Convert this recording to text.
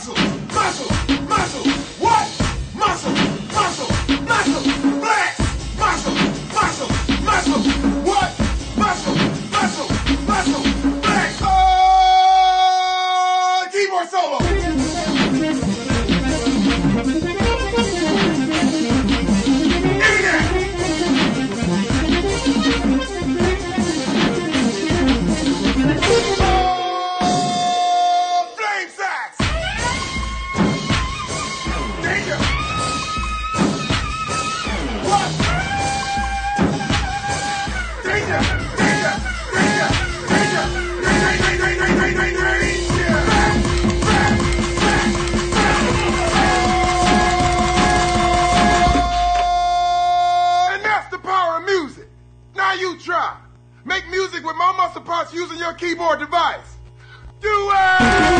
muscle, muscle, muscle. What? Muscle, muscle, muscle. Flex, muscle, muscle, muscle. What? Muscle, muscle, muscle. Flex. Oh, keyboard solo. You try. Make music with my muscle Parts using your keyboard device. Do it!